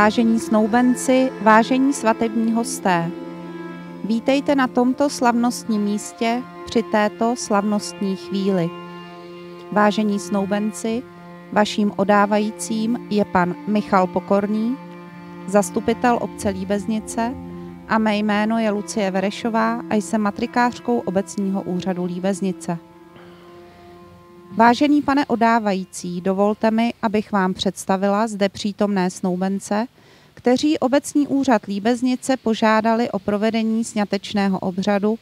Vážení snoubenci, vážení svatební hosté, vítejte na tomto slavnostním místě při této slavnostní chvíli. Vážení snoubenci, vaším odávajícím je pan Michal Pokorný, zastupitel obce Líbeznice a mé jméno je Lucie Verešová a jsem matrikářkou obecního úřadu Líbeznice. Vážený pane odávající, dovolte mi, abych vám představila zde přítomné snoubence, kteří obecní úřad Líbeznice požádali o provedení sňatečného obřadu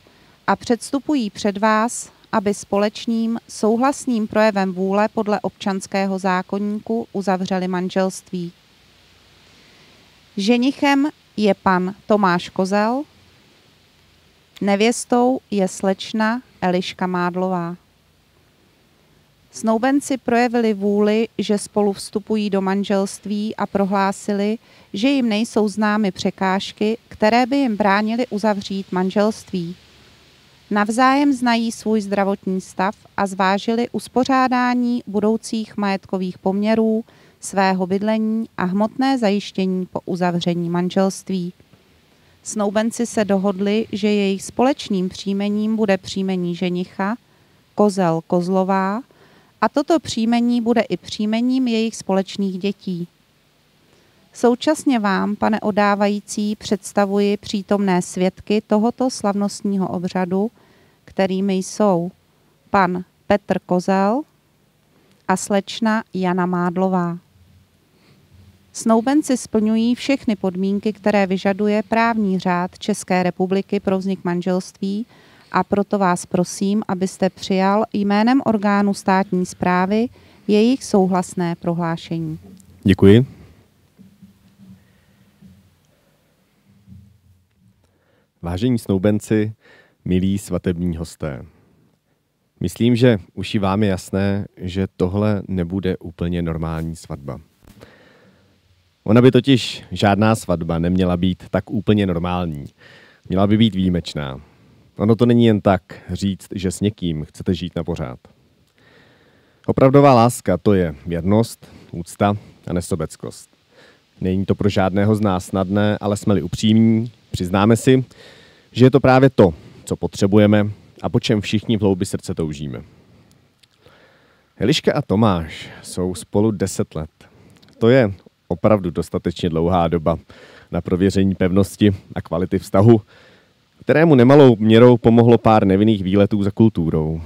a předstupují před vás, aby společným souhlasným projevem vůle podle občanského zákonníku uzavřeli manželství. Ženichem je pan Tomáš Kozel, nevěstou je slečna Eliška Mádlová. Snoubenci projevili vůli, že spolu vstupují do manželství a prohlásili, že jim nejsou známy překážky, které by jim bránily uzavřít manželství. Navzájem znají svůj zdravotní stav a zvážili uspořádání budoucích majetkových poměrů, svého bydlení a hmotné zajištění po uzavření manželství. Snoubenci se dohodli, že jejich společným příjmením bude příjmení ženicha, kozel Kozlová, a toto příjmení bude i příjmením jejich společných dětí. Současně vám, pane odávající, představuji přítomné svědky tohoto slavnostního obřadu, kterými jsou pan Petr Kozel a slečna Jana Mádlová. Snoubenci splňují všechny podmínky, které vyžaduje právní řád České republiky pro vznik manželství a proto vás prosím, abyste přijal jménem orgánu státní zprávy jejich souhlasné prohlášení. Děkuji. Vážení snoubenci, milí svatební hosté. Myslím, že už i vám je jasné, že tohle nebude úplně normální svatba. Ona by totiž žádná svatba neměla být tak úplně normální. Měla by být výjimečná. Ono to není jen tak říct, že s někým chcete žít na pořád. Opravdová láska to je věrnost, úcta a nesobeckost. Není to pro žádného z nás snadné, ale jsme-li upřímní, přiznáme si, že je to právě to, co potřebujeme a po čem všichni v hloubi srdce toužíme. Eliška a Tomáš jsou spolu deset let. To je opravdu dostatečně dlouhá doba na prověření pevnosti a kvality vztahu, kterému nemalou měrou pomohlo pár nevinných výletů za kulturou.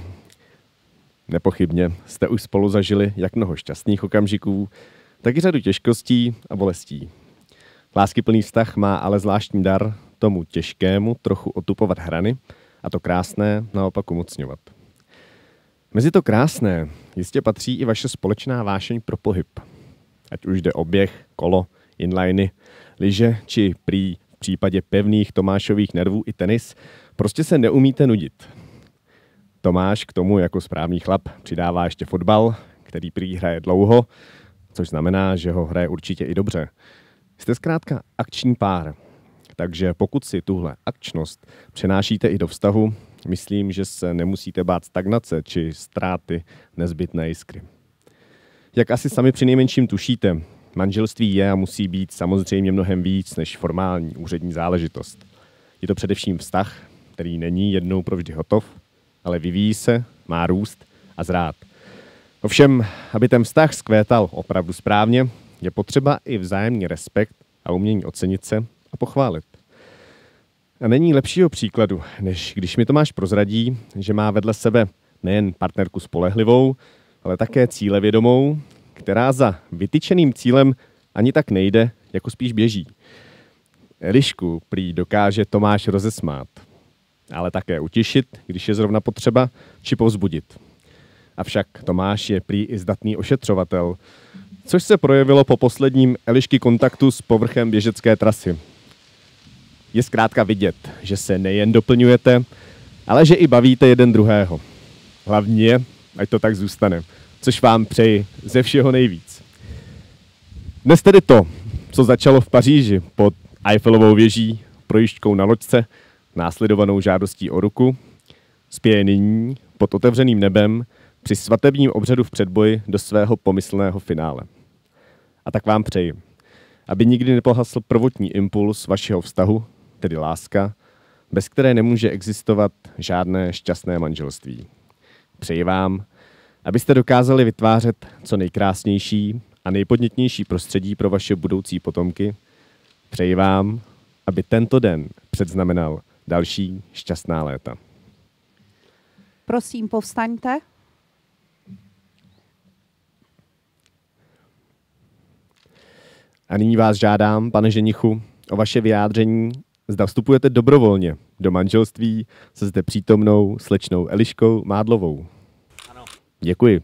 Nepochybně jste už spolu zažili jak mnoho šťastných okamžiků, tak i řadu těžkostí a bolestí. Láskyplný vztah má ale zvláštní dar tomu těžkému trochu otupovat hrany a to krásné naopak umocňovat. Mezi to krásné jistě patří i vaše společná vášeň pro pohyb. Ať už jde o běh, kolo, inliny, lyže či prý případě pevných Tomášových nervů i tenis, prostě se neumíte nudit. Tomáš k tomu jako správný chlap přidává ještě fotbal, který prý hraje dlouho, což znamená, že ho hraje určitě i dobře. Jste zkrátka akční pár, takže pokud si tuhle akčnost přenášíte i do vztahu, myslím, že se nemusíte bát stagnace či ztráty nezbytné jiskry. Jak asi sami při nejmenším tušíte, manželství je a musí být samozřejmě mnohem víc než formální úřední záležitost. Je to především vztah, který není jednou provždy hotov, ale vyvíjí se, má růst a zrát. Ovšem, aby ten vztah skvétal opravdu správně, je potřeba i vzájemný respekt a umění ocenit se a pochválit. A není lepšího příkladu, než když mi Tomáš prozradí, že má vedle sebe nejen partnerku spolehlivou, ale také cílevědomou, která za vytyčeným cílem ani tak nejde, jako spíš běží. Elišku prý dokáže Tomáš rozesmát, ale také utěšit, když je zrovna potřeba, či povzbudit. Avšak Tomáš je prý i zdatný ošetřovatel, což se projevilo po posledním Elišky kontaktu s povrchem běžecké trasy. Je zkrátka vidět, že se nejen doplňujete, ale že i bavíte jeden druhého. Hlavně je, ať to tak zůstane, což vám přeji ze všeho nejvíc. Dnes tedy to, co začalo v Paříži pod Eiffelovou věží, projišťkou na loďce, následovanou žádostí o ruku, spěje nyní pod otevřeným nebem při svatebním obřadu v předboji do svého pomyslného finále. A tak vám přeji, aby nikdy nepohasl prvotní impuls vašeho vztahu, tedy láska, bez které nemůže existovat žádné šťastné manželství. Přeji vám, abyste dokázali vytvářet co nejkrásnější a nejpodnětnější prostředí pro vaše budoucí potomky. Přeji vám, aby tento den předznamenal další šťastná léta. Prosím, povstaňte. A nyní vás žádám, pane ženichu, o vaše vyjádření, zda vstupujete dobrovolně do manželství se zde přítomnou slečnou Eliškou Mádlovou. Děkuji.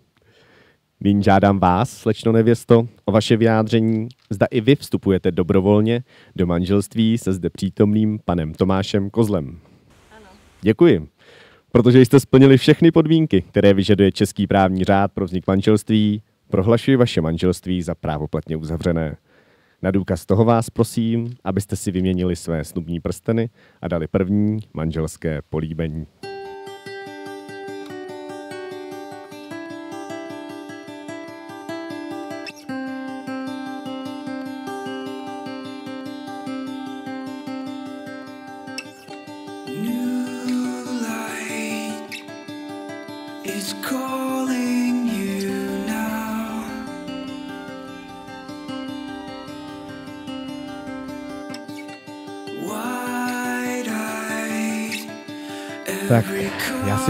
Nyní žádám vás, slečno nevěsto, o vaše vyjádření, zda i vy vstupujete dobrovolně do manželství se zde přítomným panem Tomášem Kozlem. Ano. Děkuji. Protože jste splnili všechny podmínky, které vyžaduje český právní řád pro vznik manželství, prohlašuji vaše manželství za právoplatně uzavřené. Na důkaz toho vás prosím, abyste si vyměnili své snubní prsteny a dali první manželské políbení.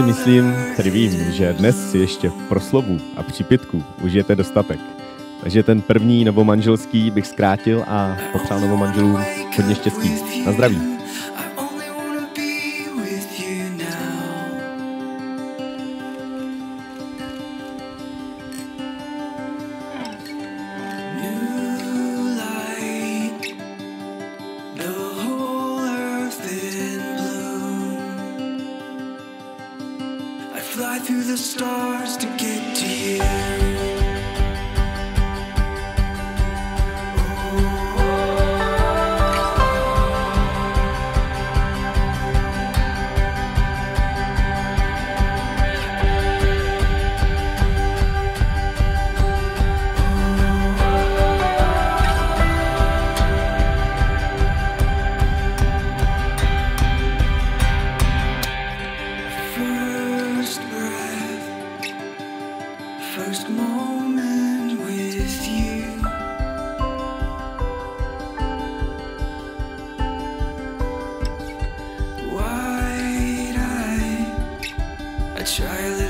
Si myslím, tedy vím, že dnes si ještě proslovu a přípitku užijete dostatek. Takže ten první novomanželský bych zkrátil a popřál novomanželům hodně štěstí. Na zdraví. try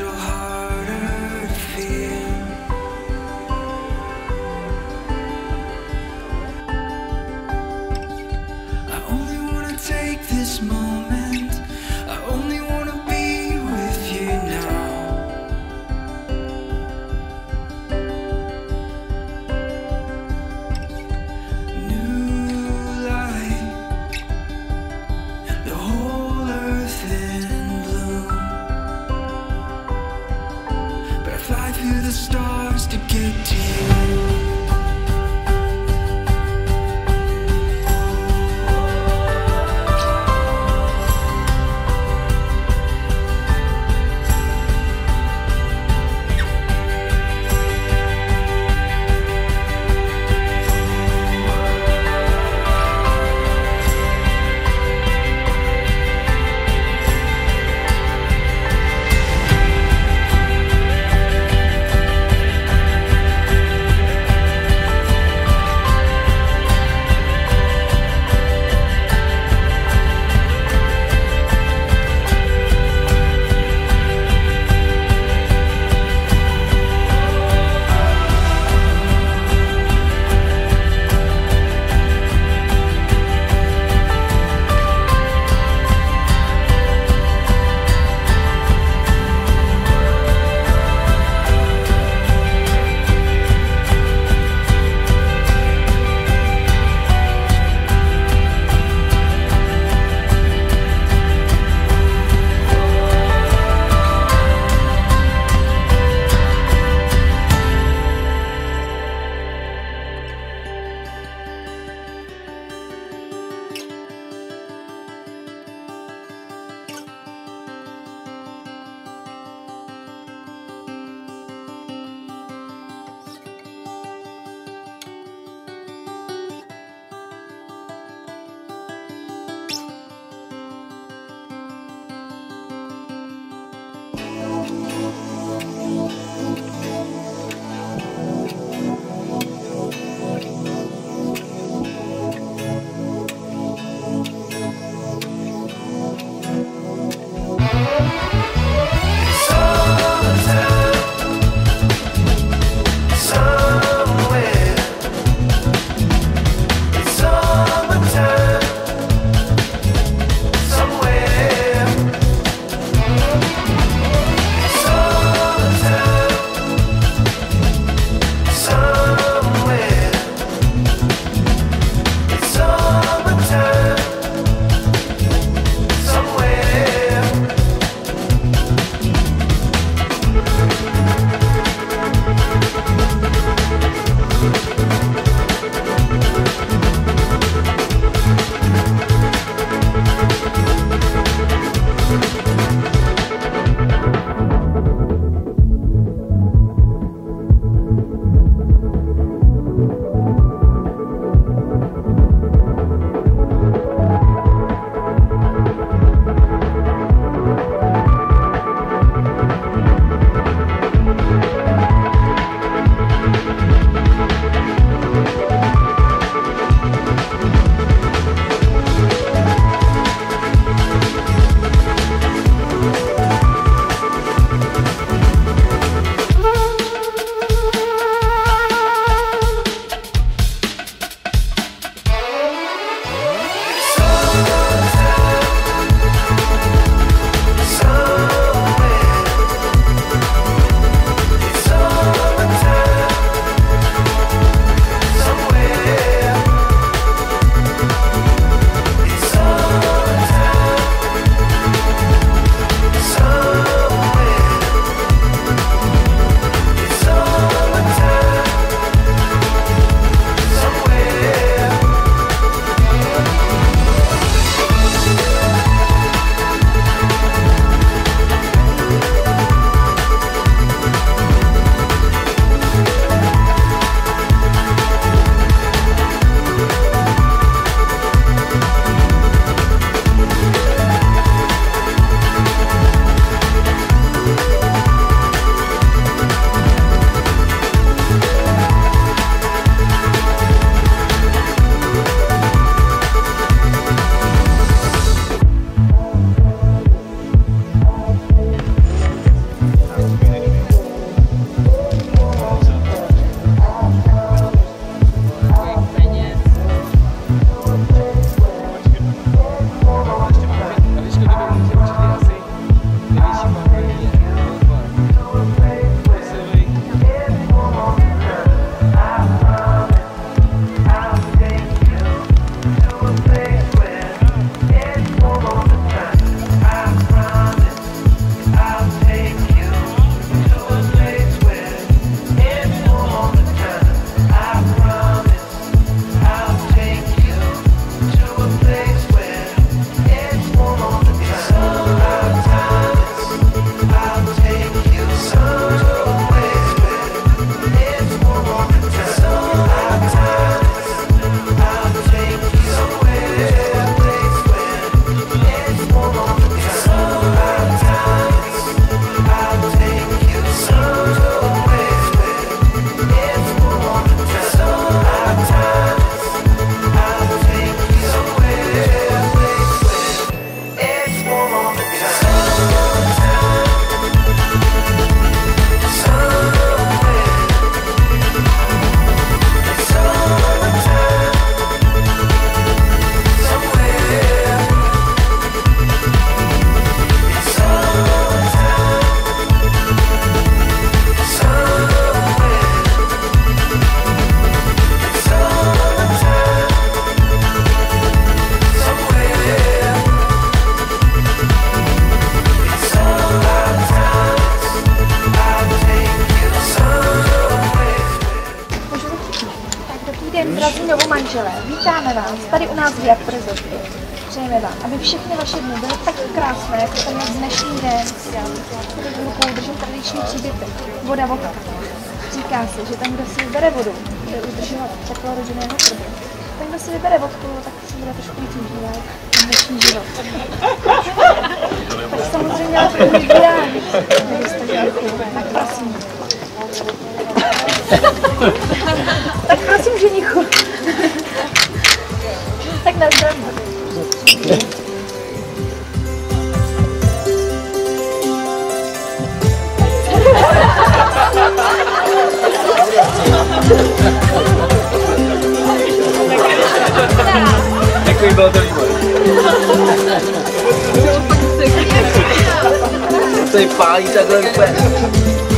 Tady pálí takhle úplně. Tak,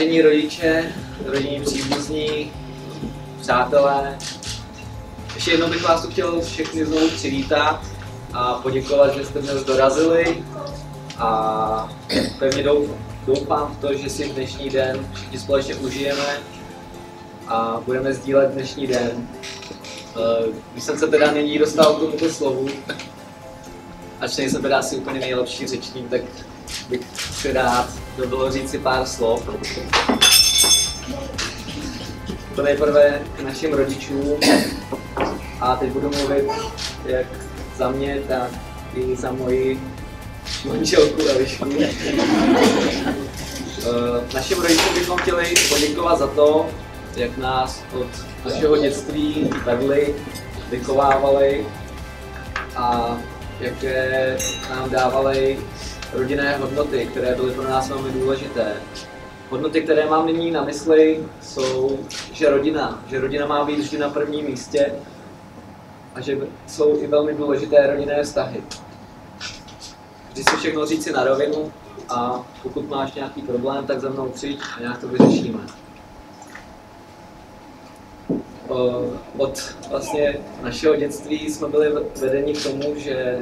vážení rodiče, rodinní příbuzní, přátelé, ještě jednou bych vás chtěl všechny znovu přivítat a poděkovat, že jste dnes dorazili a pevně douf- doufám v to, že si dnešní den všichni společně užijeme a budeme sdílet dnešní den. Eh, Když jsem se teda nyní dostal k tomuto slovu, ač nejsem teda asi úplně nejlepší řečník, tak bych si rád dovolil říct si pár slov. To nejprve k našim rodičům a teď budu mluvit jak za mě, tak i za moji manželku Elišku. Eh, Našim rodičům bychom chtěli poděkovat za to, jak nás od našeho dětství vedli, vychovávali a jaké nám dávali rodinné hodnoty, které byly pro nás velmi důležité. Hodnoty, které mám nyní na mysli, jsou, že rodina, že rodina má být vždy na prvním místě a že jsou i velmi důležité rodinné vztahy. Vždy si všechno říci na rovinu a pokud máš nějaký problém, tak za mnou přijď a nějak to vyřešíme. Od vlastně našeho dětství jsme byli vedeni k tomu, že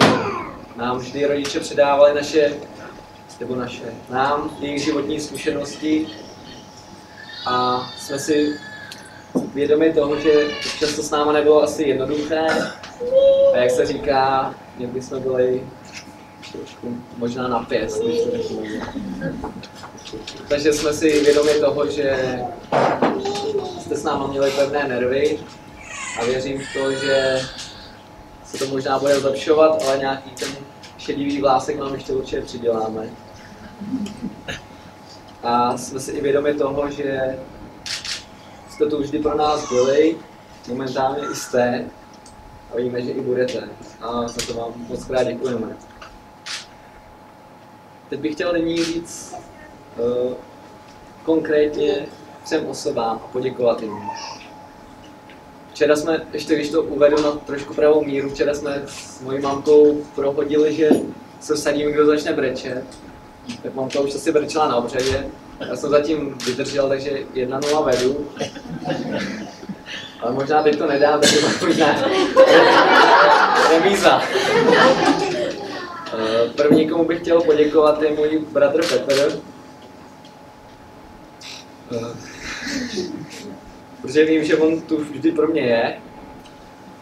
nám vždy rodiče předávali naše, nebo naše, nám jejich životní zkušenosti. A jsme si vědomi toho, že často s náma nebylo asi jednoduché. A jak se říká, někdy jsme byli možná na pěst, když to řeknu. Takže jsme si vědomi toho, že jste s náma měli pevné nervy. A věřím v to, že se to možná bude zlepšovat, ale nějaký ten šedivý vlásek nám ještě určitě přiděláme. A jsme si i vědomi toho, že jste tu vždy pro nás byli, momentálně i jste, a víme, že i budete. A za to vám moc krát děkujeme. Teď bych chtěl nyní říct uh, konkrétně třem osobám a poděkovat jim. Včera jsme, ještě když to uvedu na trošku pravou míru, včera jsme s mojí mamkou prohodili, že se vsadíme, kdo začne brečet. Tak mamka už asi brečela na obřadě. Já jsem zatím vydržel, takže 1-0 vedu. Ale možná teď to nedá, takže to možná remíza. Eh, První, komu bych chtěl poděkovat, je můj bratr Petr. Protože vím, že on tu vždy pro mě je.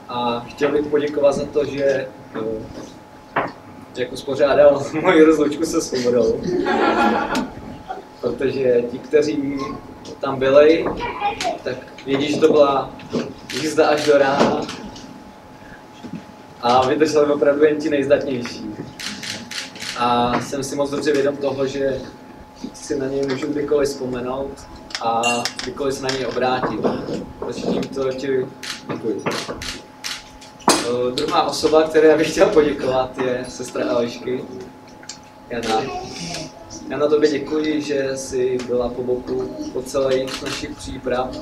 A chtěl bych poděkovat za to, že eh, jako uspořádal moji rozlučku se svobodou. Protože ti, kteří tam byli, tak vědí, že to byla jízda až do rána A vydrželi opravdu jen ti nejzdatnější. A jsem si moc dobře vědom toho, že si na něj můžu kdykoliv vzpomenout a kdykoliv se na něj obrátit. Takže tímto ti děkuji. Uh, druhá osoba, které bych chtěl poděkovat, je sestra Elišky, Jana. Jana, tobě děkuji, že jsi byla po boku po celých našich příprav.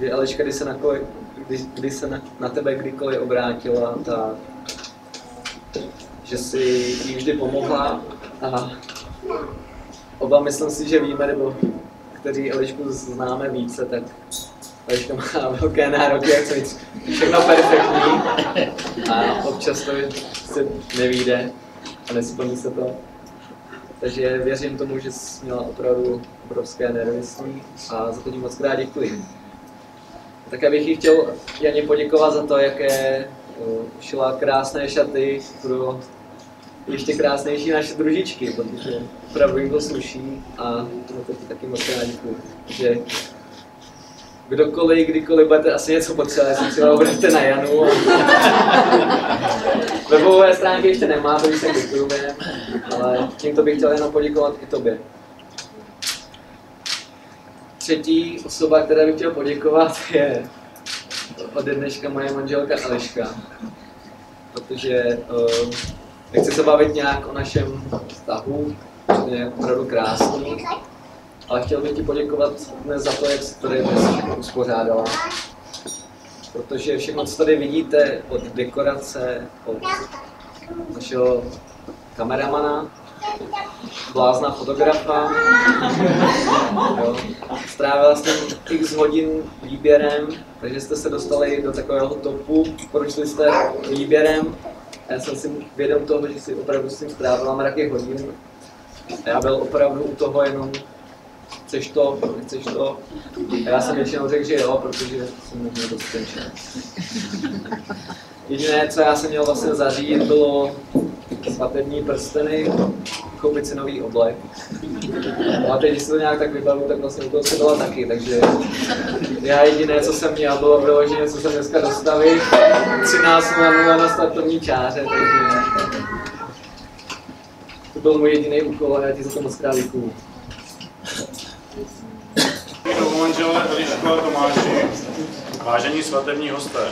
Že Eliška, když se na, koli, když, když se na, na tebe kdykoliv obrátila, tak že si jí vždy pomohla a oba myslím si, že víme, nebo kteří Elišku známe více, tak Eliška má velké nároky, jak se všechno perfektní a občas to se nevíde a nesplní se to. Takže věřím tomu, že jsi měla opravdu obrovské nervy a za to ti moc krát děkuji. Také bych jí chtěl Janě poděkovat za to, jaké eh, šila krásné šaty pro ještě krásnější naše družičky, protože opravdu jim to sluší a to ti taky moc rád. Že kdokoliv, kdykoliv budete asi něco potřebovat, jestli třeba budete na Janu. Webové stránky ještě nemá, to se děkujeme, ale tímto bych chtěl jenom poděkovat i tobě. Třetí osoba, které bych chtěl poděkovat, je ode dneška moje manželka Eliška. Protože uh, nechci se bavit nějak o našem vztahu, že je opravdu krásný, ale chtěl bych ti poděkovat dnes za to, jak jsi tady dnes uspořádala. Protože všechno, co tady vidíte, od dekorace, od našeho kameramana, blázna fotografa, jo. strávila jsem x hodin výběrem, takže jste se dostali do takového topu, prošli jste výběrem. Já jsem si vědom toho, že si opravdu s tím strávila mraky hodin. A já byl opravdu u toho jenom chceš to, nechceš to. A já jsem většinou řekl, že jo, protože jsem neměl dost ten čas. Jediné, co já jsem měl vlastně zařídit, bylo svatební prsteny, koupit si nový oblek. A teď, když si to nějak tak vybavu, tak vlastně u toho se byla taky, takže já jediné, co jsem měl, bylo vyloženě, co jsem dneska dostavil, 13.00 na startovní čáře, takže to byl můj jediný úkol a já ti za to moc krát děkuju Tomáši, vážení svatební hosté,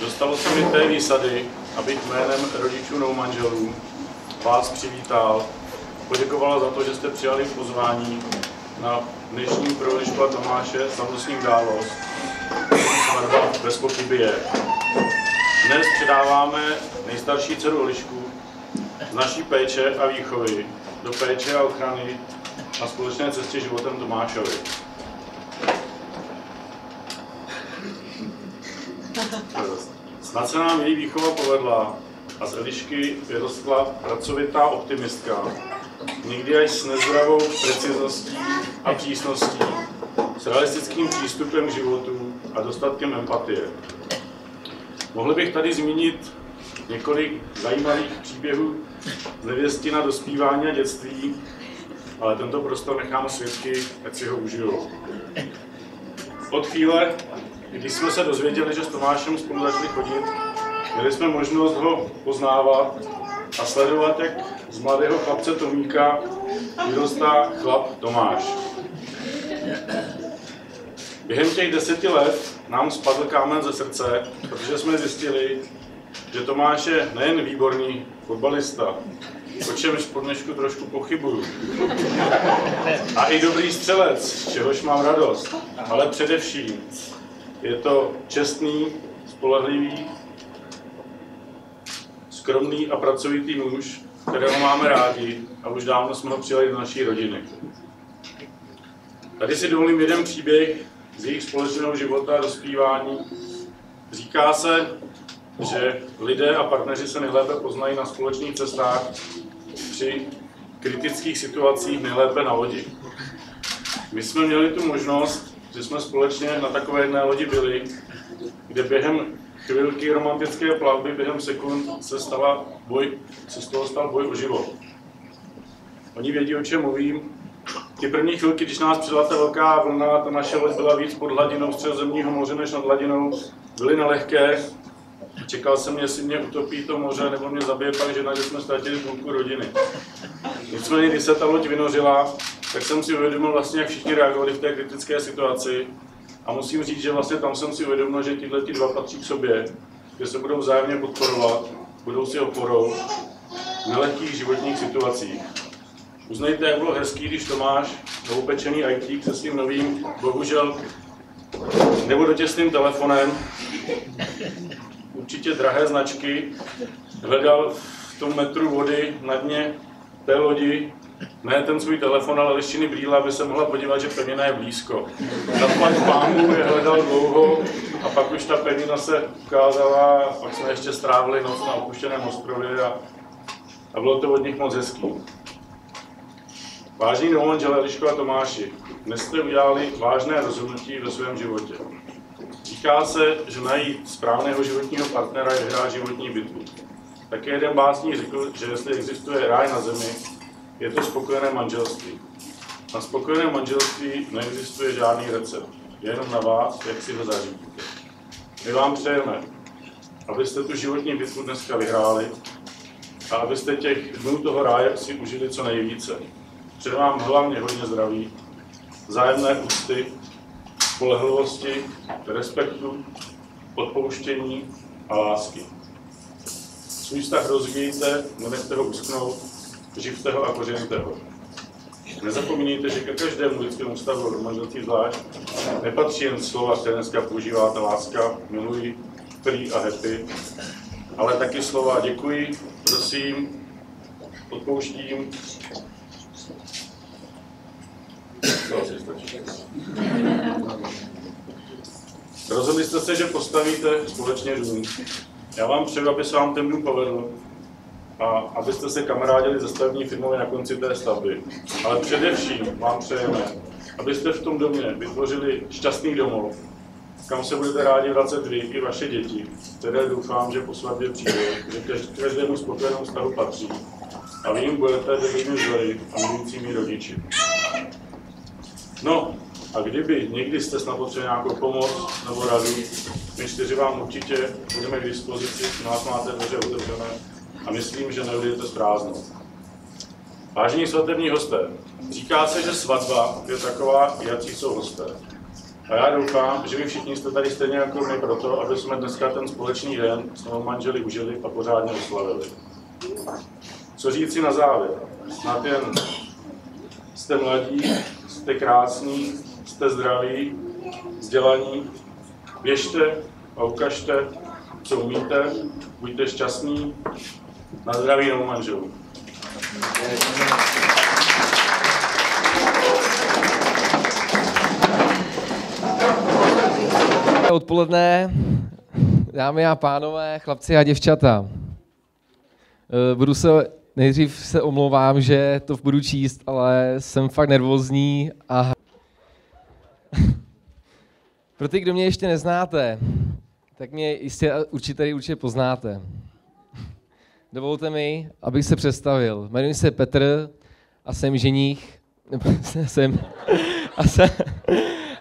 dostalo se mi té výsady, abych jménem rodičů nou manželů vás přivítal, poděkovala za to, že jste přijali pozvání na dnešní pro Elišku a Tomáše slavnostní událost. Svatba bez pochyby je. Dnes předáváme nejstarší dceru Elišku z naší péče a výchovy do péče a ochrany na společné cestě životem Tomášovi. Snad se nám její výchova povedla a z Elišky vyrostla pracovitá optimistka, někdy až s nezdravou precizností a přísností, s realistickým přístupem k životu a dostatkem empatie. Mohl bych tady zmínit několik zajímavých příběhů z nevěstina dospívání a dětství, ale tento prostor nechám svědky, ať si ho užijou. Od chvíle, když jsme se dozvěděli, že s Tomášem spolu začali chodit, měli jsme možnost ho poznávat a sledovat, jak z mladého chlapce Tomíka vyrostá chlap Tomáš. Během těch deseti let nám spadl kámen ze srdce, protože jsme zjistili, že Tomáš je nejen výborný fotbalista, o čemž po dnešku trošku pochybuju. A i dobrý střelec, čehož mám radost. Ale především je to čestný, spolehlivý, skromný a pracovitý muž, kterého máme rádi a už dávno jsme ho přijali do naší rodiny. Tady si dovolím jeden příběh z jejich společného života a dospívání. Říká se, že lidé a partneři se nejlépe poznají na společných cestách při kritických situacích nejlépe na lodi. My jsme měli tu možnost, že jsme společně na takové jedné lodi byli, kde během chvilky romantické plavby během sekund se, stala boj, se z toho stal boj o život. Oni vědí, o čem mluvím. Ty první chvilky, když nás přidala ta velká vlna, ta naše loď byla víc pod hladinou středozemního moře než nad hladinou, byly nelehké, Čekal jsem, jestli mě utopí to moře, nebo mě zabije pak žena, že jsme ztratili půlku rodiny. Nicméně, když se ta loď vynořila, tak jsem si uvědomil vlastně, jak všichni reagovali v té kritické situaci. A musím říct, že vlastně tam jsem si uvědomil, že tyhle ty dva patří k sobě, že se budou vzájemně podporovat, budou si oporou v nelehkých životních situacích. Uznejte, jak bylo hezký, když Tomáš, novoupečený IT se svým novým, bohužel nevodotěsným telefonem, určitě drahé značky, hledal v tom metru vody na dně té lodi ne ten svůj telefon, ale lištiny brýle, aby se mohla podívat, že pevnina je blízko. Zaplať pámu je hledal dlouho a pak už ta pevnina se ukázala pak jsme ještě strávili noc na opuštěném ostrově a, a bylo to od nich moc hezký. Vážení novomanželé Liško a Tomáši, dnes jste udělali vážné rozhodnutí ve svém životě. Říká se, že najít správného životního partnera je vyhrát životní bitvu. Také jeden básník řekl, že jestli existuje ráj na zemi, je to spokojené manželství. Na spokojené manželství neexistuje žádný recept. Je jenom na vás, jak si ho zařídíte. My vám přejeme, abyste tu životní bitvu dneska vyhráli a abyste těch dnů toho ráje si užili co nejvíce. Přeji vám hlavně hodně zdraví, zájemné úcty, spolehlivosti, respektu, odpouštění a lásky. Svůj vztah rozvíjejte, nenechte ho usknout, živte ho a kořeníte ho. Nezapomínejte, že ke každému lidskému stavu manželství zvlášť nepatří jen slova, které dneska používáte, láska, miluji, free a happy, ale taky slova. Děkuji, prosím, odpouštím, Rozhodli jste se, že postavíte společně dům. Já vám přeju, aby se vám ten dům povedl a abyste se kamarádili ze stavební firmou na konci té stavby. Ale především vám přejeme, abyste v tom domě vytvořili šťastný domov, kam se budete rádi vracet vy i vaše děti, které doufám, že po svatbě přijde, že každému spokojenému vztahu patří. A vy jim budete dobrými vzory a milujícími rodiči. No, a kdyby někdy jste snad potřebovali nějakou pomoc nebo radu, my čtyři vám určitě budeme k dispozici, nás máte dveře otevřené a myslím, že neodjedete z prázdnou. Vážení svatební hosté, říká se, že svatba je taková, jaký jsou hosté. A já doufám, že vy všichni jste tady stejně jako my proto, aby jsme dneska ten společný den s novou manželi užili a pořádně oslavili. Co říci na závěr? Snad jen jste mladí, jste krásní, jste zdraví, vzdělaní, běžte a ukažte, co umíte, buďte šťastní, na zdraví novou manželů. Odpoledne, dámy a pánové, chlapci a děvčata. Eh, budu se, nejdřív se omlouvám, že to budu číst, ale jsem fakt nervózní a pro ty, kdo mě ještě neznáte, tak mě jistě určitě určitě poznáte. Dovolte mi, abych se představil. Jmenuji se Petr a jsem ženích, jsem, a jsem,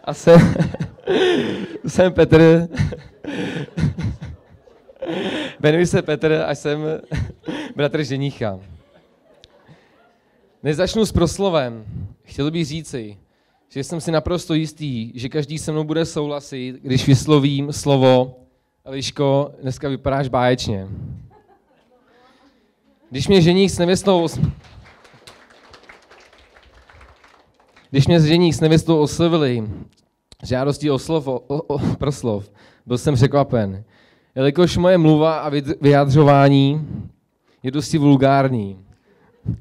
a jsem, jsem Petr, jmenuji se Petr a jsem bratr ženicha. Než začnu s proslovem, chtěl bych říci, že jsem si naprosto jistý, že každý se mnou bude souhlasit, když vyslovím slovo Eliško, dneska vypadáš báječně. Když mě ženích s nevěstou. Když mě ženích s nevěstou oslovili žádostí o slov, o, o, proslov, byl jsem překvapen. Jelikož moje mluva a vyjádřování je dosti vulgární.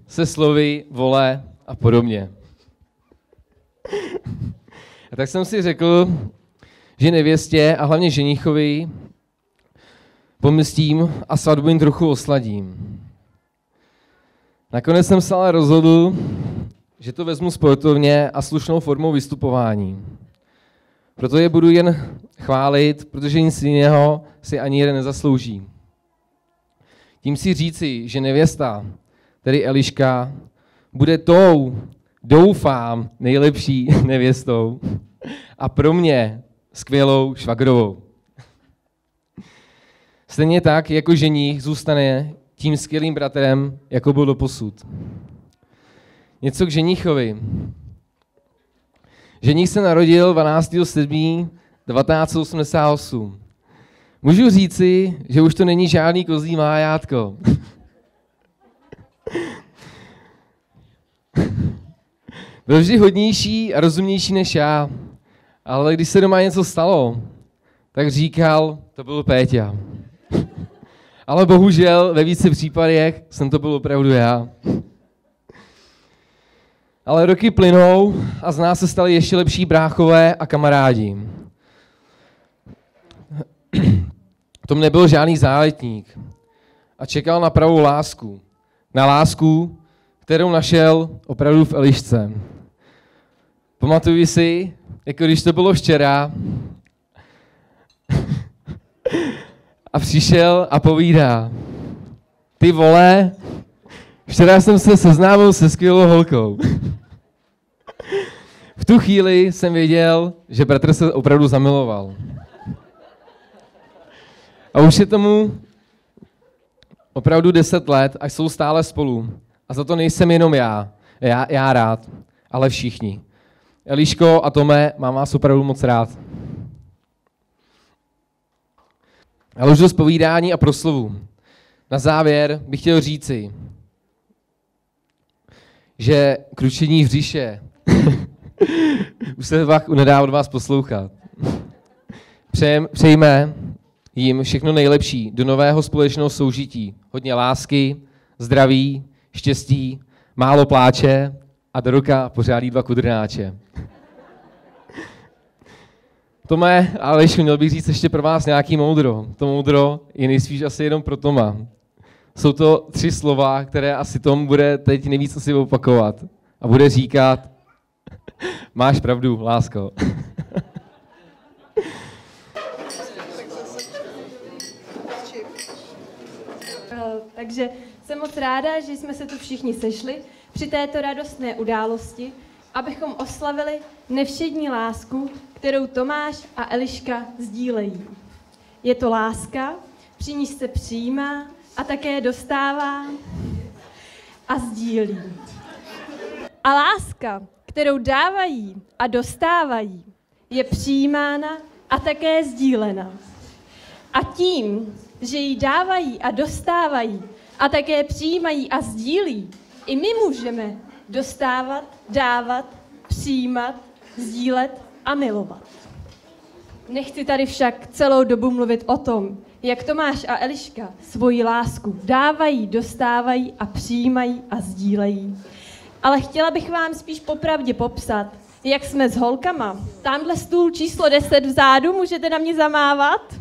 Se slovy, vole a podobně. A tak jsem si řekl, že nevěstě a hlavně ženichovi pomyslím a svatbu jim trochu osladím. Nakonec jsem se ale rozhodl, že to vezmu sportovně a slušnou formou vystupování. Proto je budu jen chválit, protože nic jiného si ani jeden nezaslouží. Tím si říci, že nevěsta, tedy Eliška, bude tou, doufám, nejlepší nevěstou a pro mě skvělou švagrovou. Stejně tak, jako ženích zůstane tím skvělým bratrem, jako byl doposud. Něco k ženíchovi. Ženích se narodil 12. 7. 1988. Můžu říci, že už to není žádný kozí májátko. Byl vždy hodnější a rozumnější než já, ale když se doma něco stalo, tak říkal, to byl Péťa. Ale bohužel ve více případech jsem to byl opravdu já. Ale roky plynou a z nás se stali ještě lepší bráchové a kamarádi. Tom nebyl žádný záletník a čekal na pravou lásku. Na lásku, kterou našel opravdu v Elišce. Pamatuju si, jako když to bylo včera, a přišel a povídá, ty vole, včera jsem se seznámil se skvělou holkou. v tu chvíli jsem věděl, že bratr se opravdu zamiloval. A už je tomu opravdu deset let a jsou stále spolu. A za to nejsem jenom já, já, já rád, ale všichni. Eliško a Tome, mám vás opravdu moc rád. Ale už do zpovídání a proslovu. Na závěr bych chtěl říci, že kručení hříše už se nedá od vás poslouchat. Přejme jim všechno nejlepší do nového společného soužití. Hodně lásky, zdraví, štěstí, málo pláče a do roka pořádí dva kudrnáče. Tome, ale ještě měl bych říct ještě pro vás nějaký moudro. To moudro je nejspíš asi jenom pro Toma. Jsou to tři slova, které asi Tom bude teď nejvíc asi opakovat. A bude říkat, máš pravdu, lásko. Takže jsem moc ráda, že jsme se tu všichni sešli při této radostné události, abychom oslavili nevšední lásku, kterou Tomáš a Eliška sdílejí. Je to láska, při níž se přijímá a také dostává a sdílí. A láska, kterou dávají a dostávají, je přijímána a také sdílena. A tím, že ji dávají a dostávají a také přijímají a sdílí, i my můžeme dostávat, dávat, přijímat, sdílet a milovat. Nechci tady však celou dobu mluvit o tom, jak Tomáš a Eliška svoji lásku dávají, dostávají a přijímají a sdílejí. Ale chtěla bych vám spíš popravdě popsat, jak jsme s holkama. Tamhle stůl číslo 10 vzadu, můžete na mě zamávat?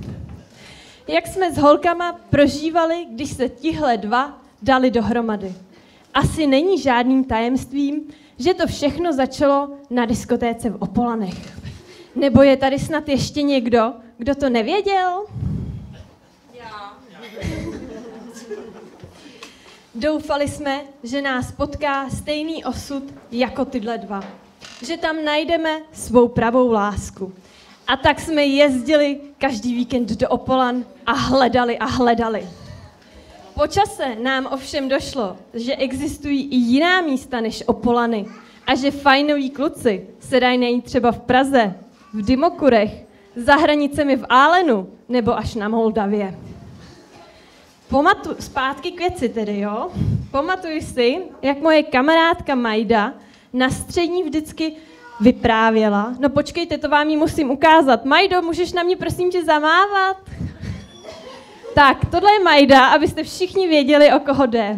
Jak jsme s holkama prožívali, když se tihle dva dali dohromady. Asi není žádným tajemstvím, že to všechno začalo na diskotéce v Opolanech. Nebo je tady snad ještě někdo, kdo to nevěděl? Já. Doufali jsme, že nás potká stejný osud jako tyhle dva. Že tam najdeme svou pravou lásku. A tak jsme jezdili každý víkend do Opolan a hledali a hledali. Po čase nám ovšem došlo, že existují i jiná místa než Opolany a že fajnoví kluci se dají najít třeba v Praze, v Dimokurech, za hranicemi v Álenu nebo až na Moldavě. Pamatu, zpátky k věci tedy, jo? Pamatuji si, jak moje kamarádka Majda na střední vždycky vyprávěla. No počkejte, to vám ji musím ukázat. Majdo, můžeš na mě prosím tě zamávat? Tak, tohle je Majda, abyste všichni věděli, o koho jde.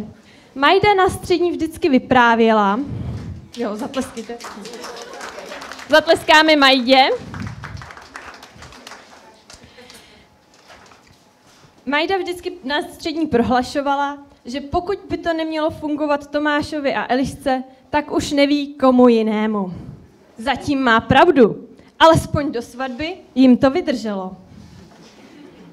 Majda na střední vždycky vyprávěla. Jo, zatleskejte. Zatleskáme Majdě. Majda vždycky na střední prohlašovala, že pokud by to nemělo fungovat Tomášovi a Elišce, tak už neví komu jinému. Zatím má pravdu, alespoň do svatby jim to vydrželo.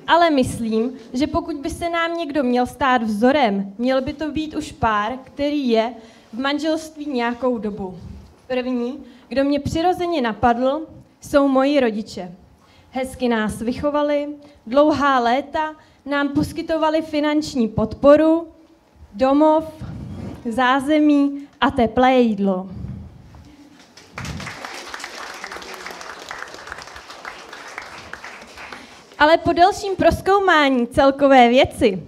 Ale myslím, že pokud by se nám někdo měl stát vzorem, měl by to být už pár, který je v manželství nějakou dobu. První, kdo mě přirozeně napadl, jsou moji rodiče. Hezky nás vychovali, dlouhá léta nám poskytovali finanční podporu, domov, zázemí a teplé jídlo. Ale po delším proskoumání celkové věci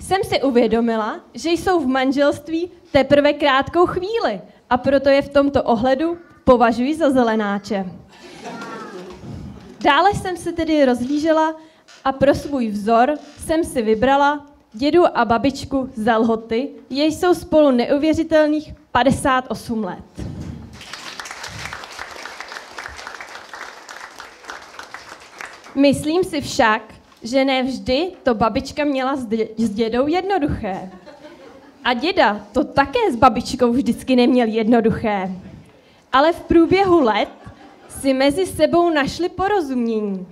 jsem si uvědomila, že jsou v manželství teprve krátkou chvíli a proto je v tomto ohledu považuji za zelenáče. Dále jsem se tedy rozhlížela a pro svůj vzor jsem si vybrala dědu a babičku z Lhoty, jež jsou spolu neuvěřitelných 58 let. Myslím si však, že ne vždy to babička měla s, dě- s dědou jednoduché. A děda to také s babičkou vždycky neměl jednoduché. Ale v průběhu let si mezi sebou našli porozumění.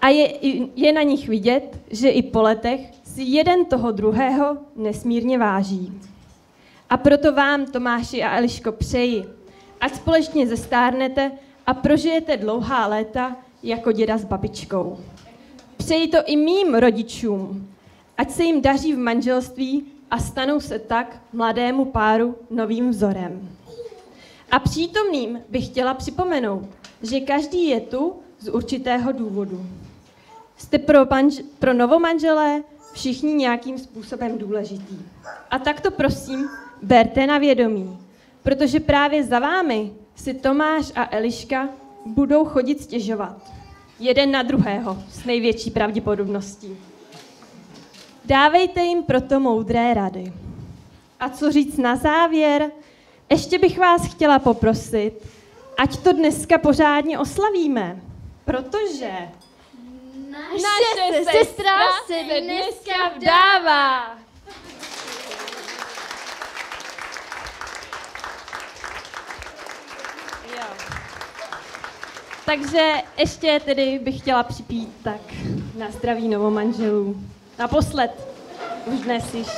A je, je na nich vidět, že i po letech si jeden toho druhého nesmírně váží. A proto vám, Tomáši a Eliško, přeji, ať společně zestárnete a prožijete dlouhá léta jako děda s babičkou. Přeji to i mým rodičům, ať se jim daří v manželství a stanou se tak mladému páru novým vzorem. A přítomným bych chtěla připomenout, že každý je tu z určitého důvodu. Jste pro, manž- pro novomanželé všichni nějakým způsobem důležitý. A tak to prosím berte na vědomí, protože právě za vámi si Tomáš a Eliška budou chodit stěžovat. Jeden na druhého s největší pravděpodobností. Dávejte jim proto moudré rady. A co říct na závěr? Ještě bych vás chtěla poprosit, ať to dneska pořádně oslavíme, protože Naše sestra se dneska vdává. Takže ještě tedy bych chtěla připít tak na zdraví novomanželů. Naposled, už dnes již.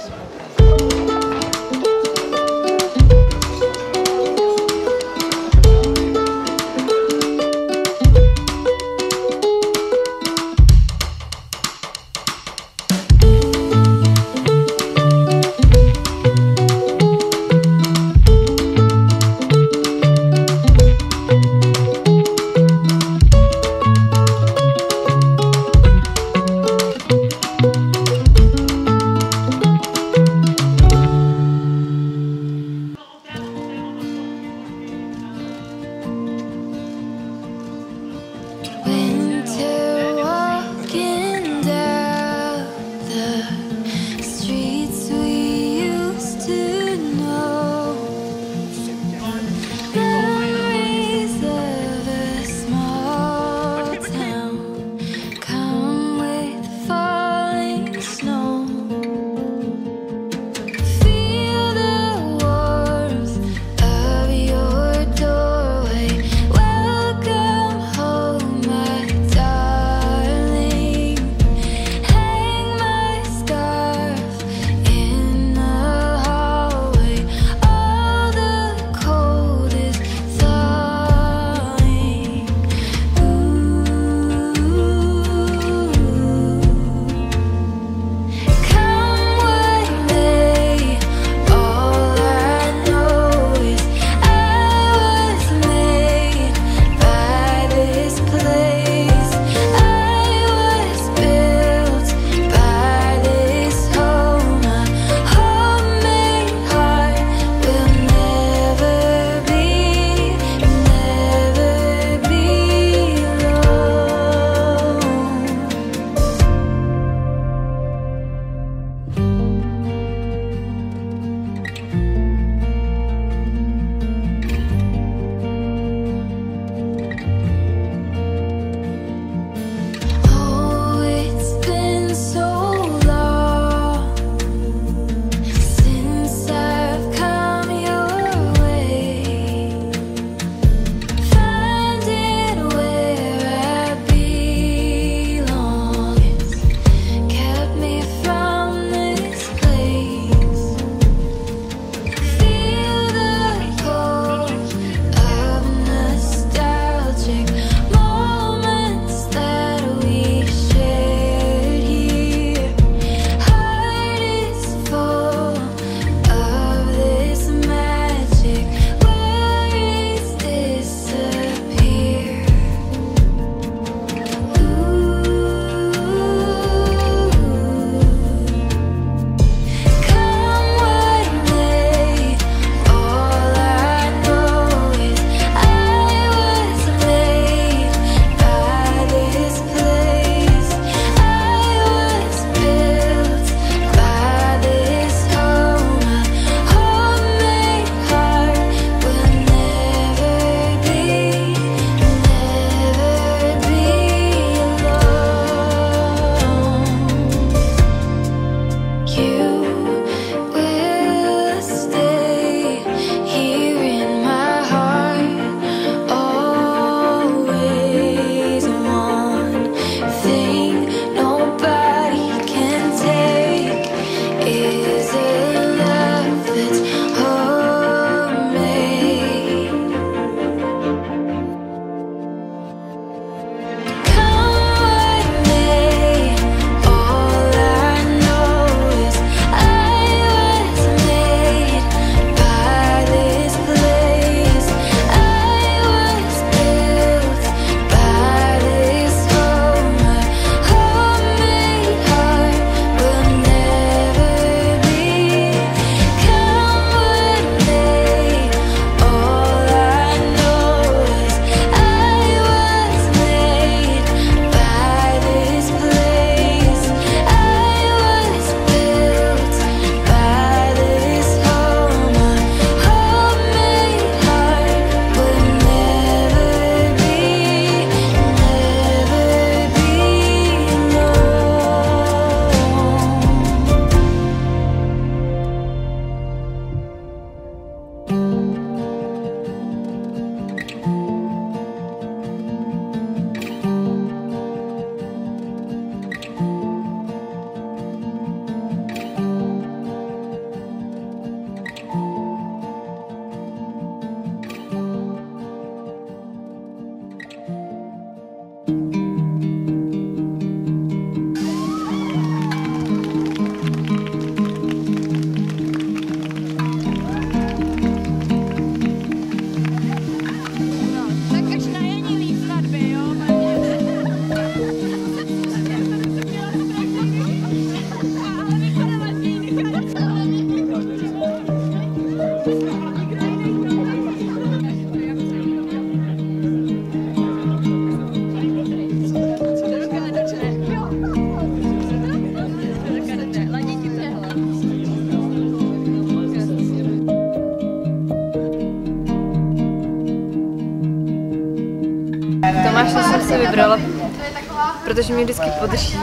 Mě vždycky podrží,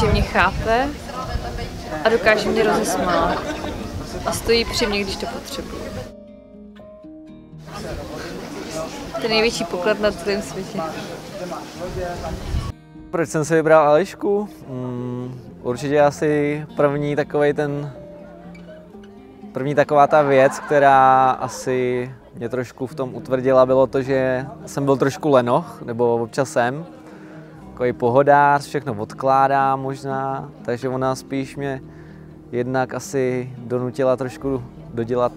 že mě chápe a dokáže mě rozesmát. A stojí při mě, když to potřebuji. To je největší poklad na celém světě. Proč jsem si vybral Elišku? Hmm, určitě asi první takový ten První taková ta věc, která asi mě trošku v tom utvrdila, bylo to, že jsem byl trošku lenoch, nebo občas jsem. Takový pohodář, všechno odkládá možná, takže ona spíš mě jednak asi donutila trošku dodělat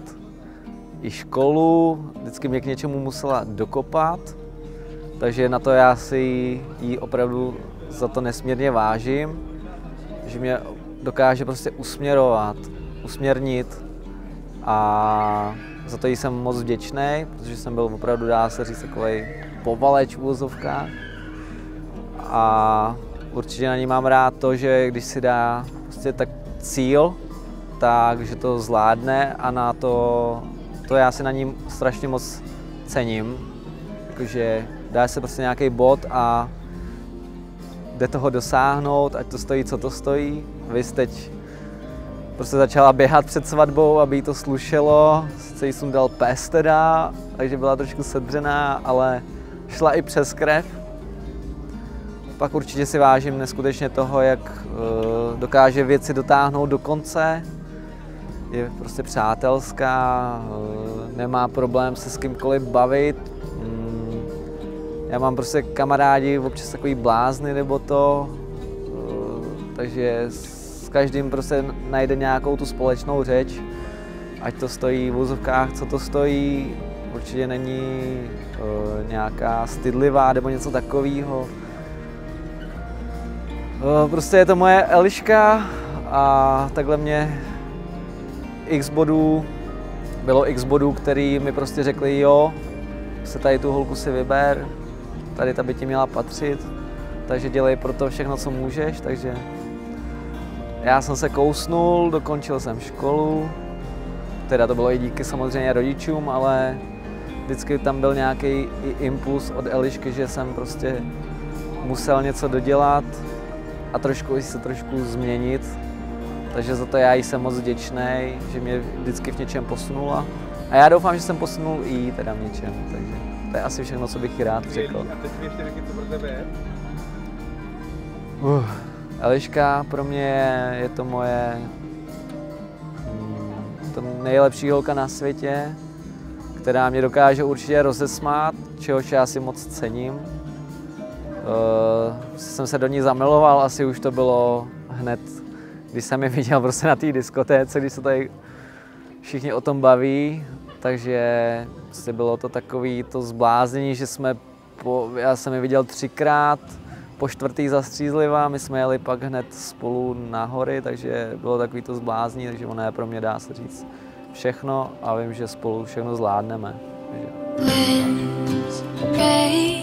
i školu, vždycky mě k něčemu musela dokopat, takže na to já si jí opravdu za to nesmírně vážím, že mě dokáže prostě usměrovat, usměrnit a za to jsem moc vděčný, protože jsem byl opravdu, dá se říct, takový povaleč v úvozovkách. A určitě na ní mám rád to, že když si dá prostě tak cíl, tak že to zvládne a na to, to já si na ní strašně moc cením. Jakože dá se prostě nějaký bod a jde toho dosáhnout, ať to stojí, co to stojí. Vy teď prostě začala běhat před svatbou, aby jí to slušelo. Sice jí jsem dal pes teda, takže byla trošku sedřená, ale šla i přes krev. Pak určitě si vážím neskutečně toho, jak uh, dokáže věci dotáhnout do konce. Je prostě přátelská, uh, nemá problém se s kýmkoliv bavit. Mm, já mám prostě kamarádi občas takový blázny nebo to, uh, takže každým prostě najde nějakou tu společnou řeč, ať to stojí v úzovkách, co to stojí, určitě není nějaká stydlivá nebo něco takového. Prostě je to moje Eliška a takhle mě x bodů, bylo x bodů, který mi prostě řekli jo, se tady tu holku si vyber, tady ta by ti měla patřit, takže dělej pro to všechno, co můžeš, takže já jsem se kousnul, dokončil jsem školu, teda to bylo i díky samozřejmě rodičům, ale vždycky tam byl nějaký impuls od Elišky, že jsem prostě musel něco dodělat a trošku se trošku změnit. Takže za to já jsem moc vděčný, že mě vždycky v něčem posunula. A já doufám, že jsem posunul i teda v něčem, takže to je asi všechno, co bych rád řekl. A teď mi ještě co pro tebe je? Uh. Eliška pro mě je to moje mm, to nejlepší holka na světě, která mě dokáže určitě rozesmát, čehož já si moc cením. Uh, jsem se do ní zamiloval, asi už to bylo hned, když jsem ji viděl prostě na té diskotéce, když se tady všichni o tom baví, takže prostě bylo to takový to zbláznění, že jsme, po, já jsem ji viděl třikrát, po čtvrtý zastřízlivá, my jsme jeli pak hned spolu na hory, takže bylo takový to zblázní, takže ona je pro mě, dá se říct, všechno a vím, že spolu všechno zvládneme. Takže...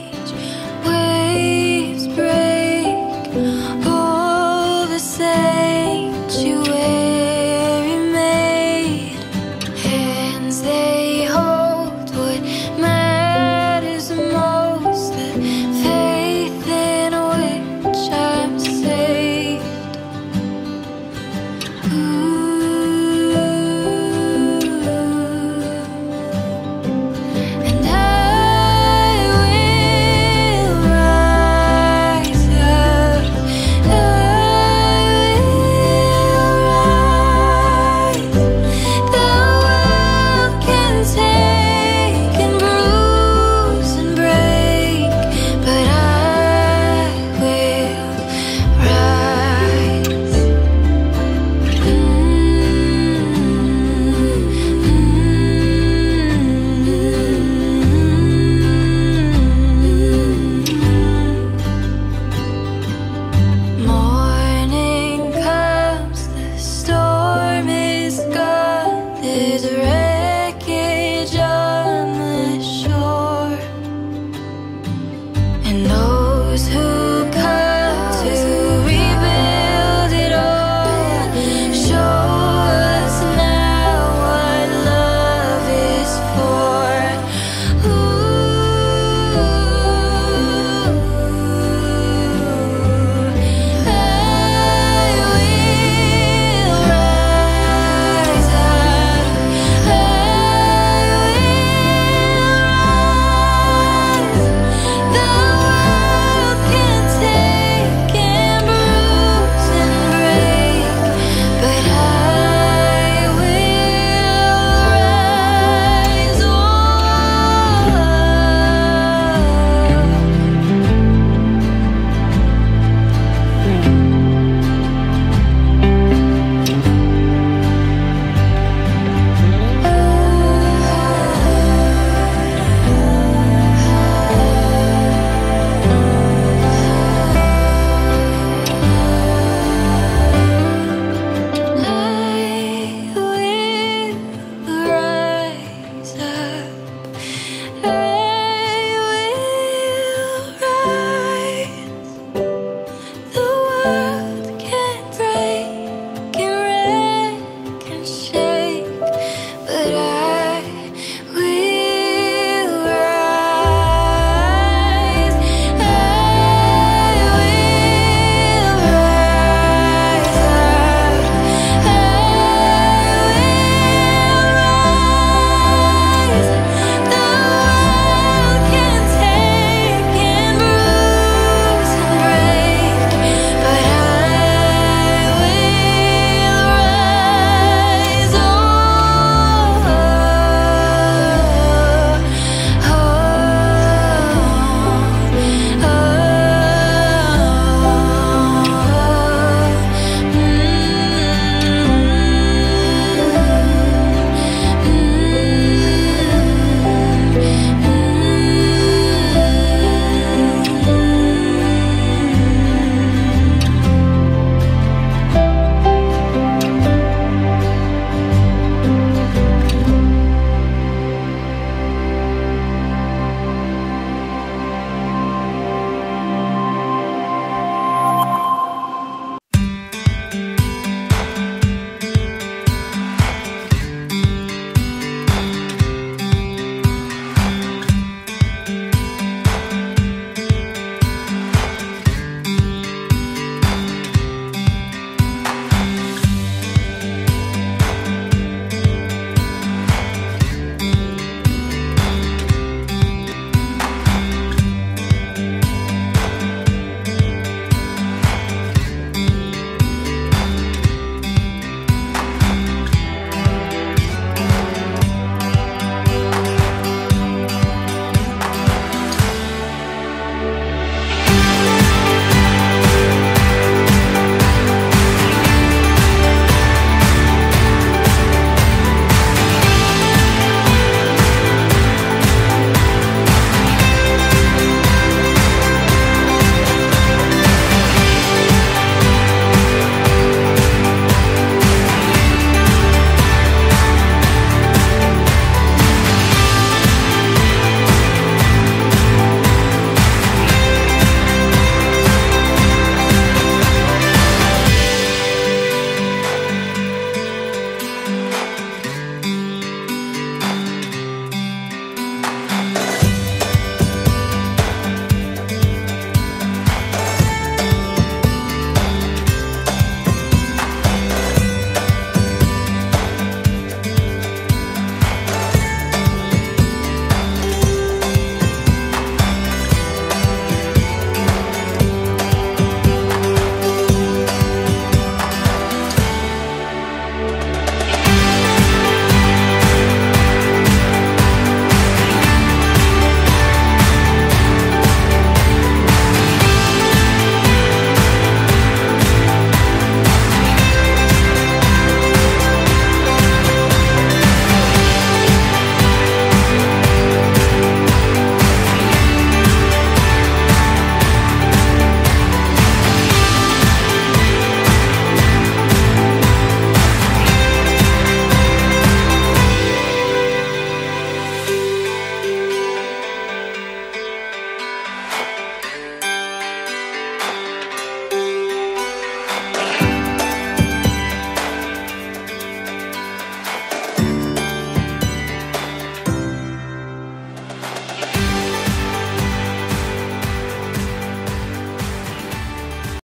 say